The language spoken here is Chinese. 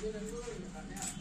Dưới 含量